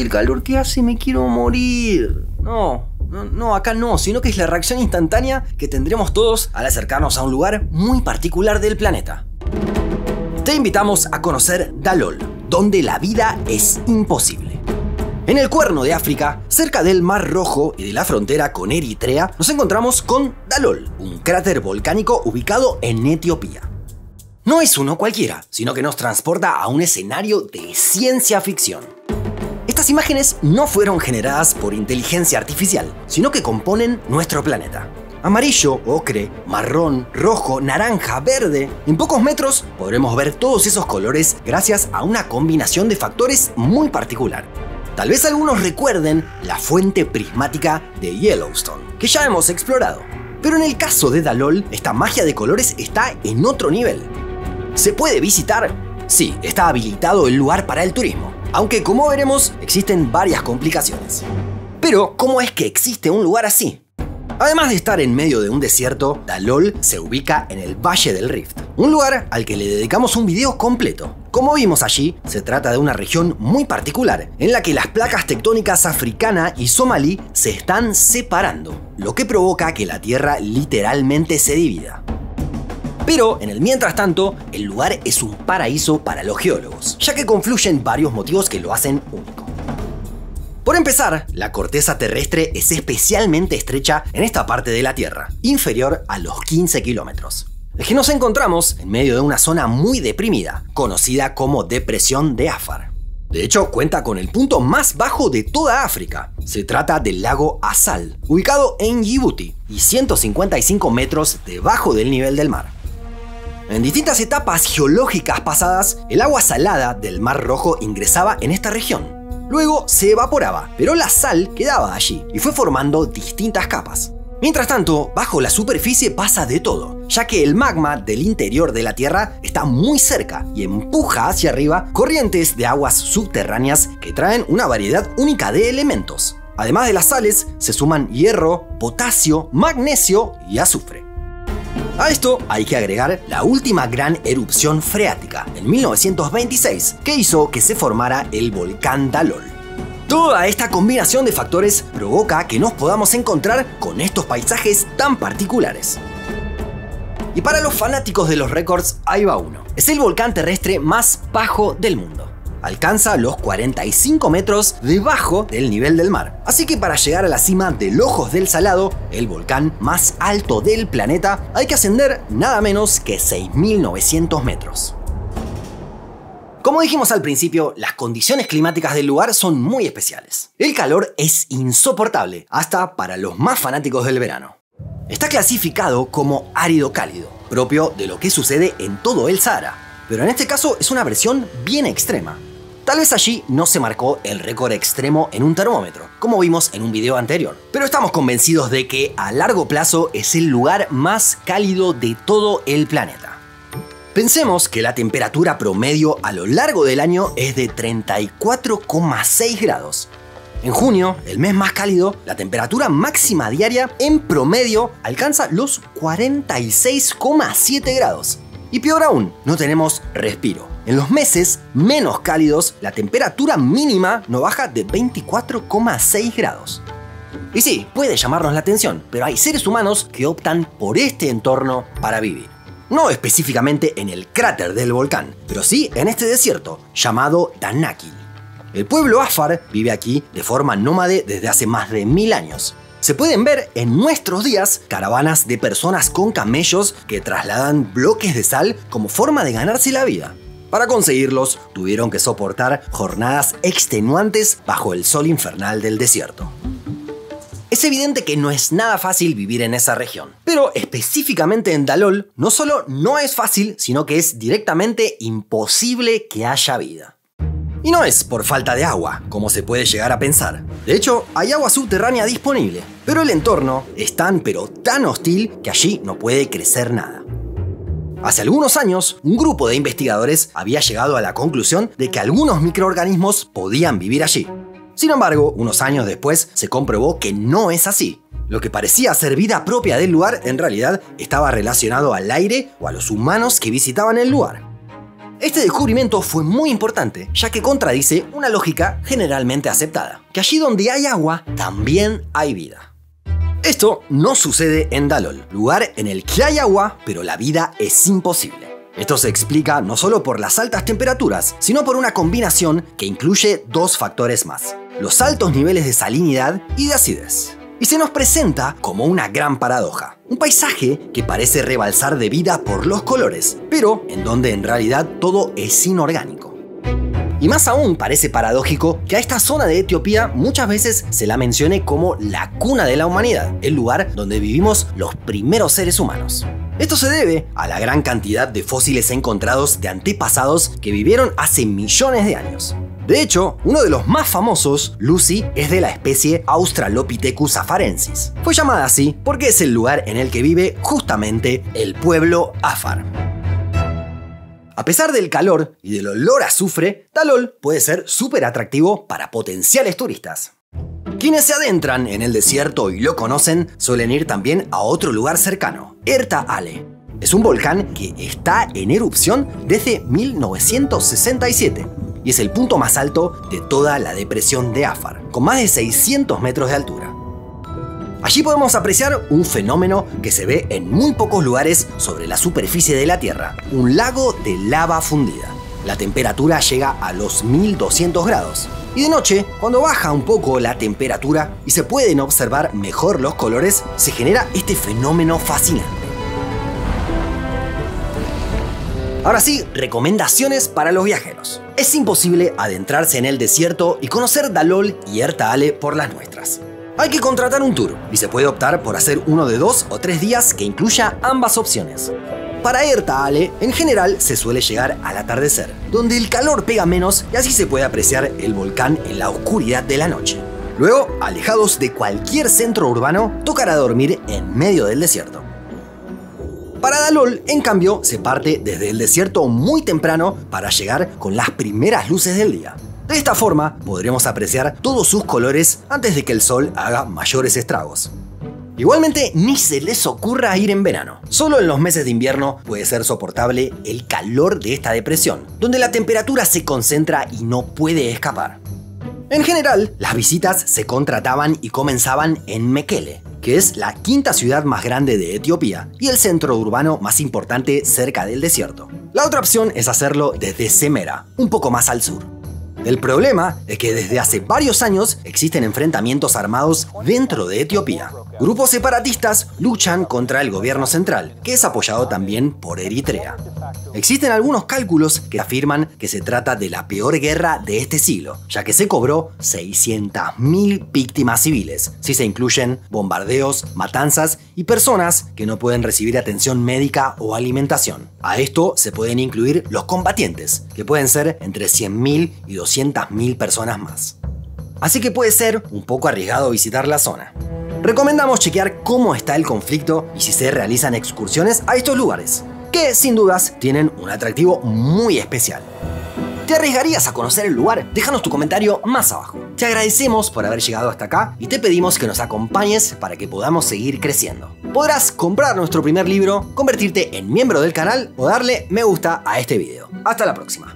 El calor que hace, me quiero morir. No, no, no, acá no, sino que es la reacción instantánea que tendremos todos al acercarnos a un lugar muy particular del planeta. Te invitamos a conocer Dalol, donde la vida es imposible. En el cuerno de África, cerca del Mar Rojo y de la frontera con Eritrea, nos encontramos con Dalol, un cráter volcánico ubicado en Etiopía. No es uno cualquiera, sino que nos transporta a un escenario de ciencia ficción. Estas imágenes no fueron generadas por inteligencia artificial, sino que componen nuestro planeta. Amarillo, ocre, marrón, rojo, naranja, verde. En pocos metros podremos ver todos esos colores gracias a una combinación de factores muy particular. Tal vez algunos recuerden la fuente prismática de Yellowstone, que ya hemos explorado. Pero en el caso de Dalol, esta magia de colores está en otro nivel. ¿Se puede visitar? Sí, está habilitado el lugar para el turismo, aunque como veremos existen varias complicaciones. Pero, ¿cómo es que existe un lugar así? Además de estar en medio de un desierto, Dalol se ubica en el Valle del Rift, un lugar al que le dedicamos un video completo. Como vimos allí, se trata de una región muy particular, en la que las placas tectónicas africana y somalí se están separando, lo que provoca que la Tierra literalmente se divida. Pero, en el mientras tanto, el lugar es un paraíso para los geólogos, ya que confluyen varios motivos que lo hacen único. Por empezar, la corteza terrestre es especialmente estrecha en esta parte de la Tierra, inferior a los 15 kilómetros. Es que nos encontramos en medio de una zona muy deprimida, conocida como Depresión de Afar. De hecho, cuenta con el punto más bajo de toda África. Se trata del lago Asal, ubicado en Djibouti y 155 metros debajo del nivel del mar. En distintas etapas geológicas pasadas, el agua salada del Mar Rojo ingresaba en esta región, Luego se evaporaba, pero la sal quedaba allí y fue formando distintas capas. Mientras tanto, bajo la superficie pasa de todo, ya que el magma del interior de la Tierra está muy cerca y empuja hacia arriba corrientes de aguas subterráneas que traen una variedad única de elementos. Además de las sales, se suman hierro, potasio, magnesio y azufre. A esto hay que agregar la última gran erupción freática, en 1926, que hizo que se formara el volcán Dalol. Toda esta combinación de factores provoca que nos podamos encontrar con estos paisajes tan particulares. Y para los fanáticos de los récords, ahí va uno. Es el volcán terrestre más bajo del mundo alcanza los 45 metros debajo del nivel del mar. Así que para llegar a la cima del Ojos del Salado, el volcán más alto del planeta, hay que ascender nada menos que 6.900 metros. Como dijimos al principio, las condiciones climáticas del lugar son muy especiales. El calor es insoportable, hasta para los más fanáticos del verano. Está clasificado como árido cálido, propio de lo que sucede en todo el Sahara, pero en este caso es una versión bien extrema. Tal vez allí no se marcó el récord extremo en un termómetro, como vimos en un video anterior, pero estamos convencidos de que a largo plazo es el lugar más cálido de todo el planeta. Pensemos que la temperatura promedio a lo largo del año es de 34,6 grados. En junio, el mes más cálido, la temperatura máxima diaria en promedio alcanza los 46,7 grados. Y peor aún, no tenemos respiro. En los meses menos cálidos, la temperatura mínima no baja de 24,6 grados. Y sí, puede llamarnos la atención, pero hay seres humanos que optan por este entorno para vivir. No específicamente en el cráter del volcán, pero sí en este desierto, llamado Danakil. El pueblo Afar vive aquí de forma nómade desde hace más de mil años. Se pueden ver en nuestros días caravanas de personas con camellos que trasladan bloques de sal como forma de ganarse la vida. Para conseguirlos, tuvieron que soportar jornadas extenuantes bajo el sol infernal del desierto. Es evidente que no es nada fácil vivir en esa región, pero específicamente en Dalol, no solo no es fácil, sino que es directamente imposible que haya vida. Y no es por falta de agua, como se puede llegar a pensar. De hecho, hay agua subterránea disponible, pero el entorno es tan pero tan hostil que allí no puede crecer nada. Hace algunos años, un grupo de investigadores había llegado a la conclusión de que algunos microorganismos podían vivir allí. Sin embargo, unos años después se comprobó que no es así. Lo que parecía ser vida propia del lugar en realidad estaba relacionado al aire o a los humanos que visitaban el lugar. Este descubrimiento fue muy importante, ya que contradice una lógica generalmente aceptada, que allí donde hay agua, también hay vida. Esto no sucede en Dalol, lugar en el que hay agua, pero la vida es imposible. Esto se explica no solo por las altas temperaturas, sino por una combinación que incluye dos factores más, los altos niveles de salinidad y de acidez. Y se nos presenta como una gran paradoja, un paisaje que parece rebalsar de vida por los colores, pero en donde en realidad todo es inorgánico. Y más aún parece paradójico que a esta zona de Etiopía muchas veces se la mencione como la cuna de la humanidad, el lugar donde vivimos los primeros seres humanos. Esto se debe a la gran cantidad de fósiles encontrados de antepasados que vivieron hace millones de años. De hecho, uno de los más famosos, Lucy, es de la especie Australopithecus afarensis. Fue llamada así porque es el lugar en el que vive justamente el pueblo afar. A pesar del calor y del olor a azufre, Talol puede ser súper atractivo para potenciales turistas. Quienes se adentran en el desierto y lo conocen suelen ir también a otro lugar cercano, Erta Ale. Es un volcán que está en erupción desde 1967 y es el punto más alto de toda la depresión de Afar, con más de 600 metros de altura. Allí podemos apreciar un fenómeno que se ve en muy pocos lugares sobre la superficie de la Tierra, un lago de lava fundida. La temperatura llega a los 1200 grados, y de noche, cuando baja un poco la temperatura y se pueden observar mejor los colores, se genera este fenómeno fascinante. Ahora sí, recomendaciones para los viajeros. Es imposible adentrarse en el desierto y conocer Dalol y Ertaale por las nuestras. Hay que contratar un tour y se puede optar por hacer uno de dos o tres días que incluya ambas opciones. Para Ale, en general se suele llegar al atardecer, donde el calor pega menos y así se puede apreciar el volcán en la oscuridad de la noche. Luego, alejados de cualquier centro urbano, tocará dormir en medio del desierto. Para Dalol, en cambio, se parte desde el desierto muy temprano para llegar con las primeras luces del día. De esta forma, podremos apreciar todos sus colores antes de que el sol haga mayores estragos. Igualmente, ni se les ocurra ir en verano. Solo en los meses de invierno puede ser soportable el calor de esta depresión, donde la temperatura se concentra y no puede escapar. En general, las visitas se contrataban y comenzaban en Mekele, que es la quinta ciudad más grande de Etiopía y el centro urbano más importante cerca del desierto. La otra opción es hacerlo desde Semera, un poco más al sur. El problema es que desde hace varios años existen enfrentamientos armados dentro de Etiopía. Grupos separatistas luchan contra el gobierno central, que es apoyado también por Eritrea. Existen algunos cálculos que afirman que se trata de la peor guerra de este siglo, ya que se cobró 600.000 víctimas civiles, si se incluyen bombardeos, matanzas y personas que no pueden recibir atención médica o alimentación. A esto se pueden incluir los combatientes, que pueden ser entre 100.000 y 200.000 personas más. Así que puede ser un poco arriesgado visitar la zona. Recomendamos chequear cómo está el conflicto y si se realizan excursiones a estos lugares que sin dudas tienen un atractivo muy especial. ¿Te arriesgarías a conocer el lugar? Déjanos tu comentario más abajo. Te agradecemos por haber llegado hasta acá y te pedimos que nos acompañes para que podamos seguir creciendo. Podrás comprar nuestro primer libro, convertirte en miembro del canal o darle me gusta a este video. Hasta la próxima.